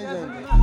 Legend.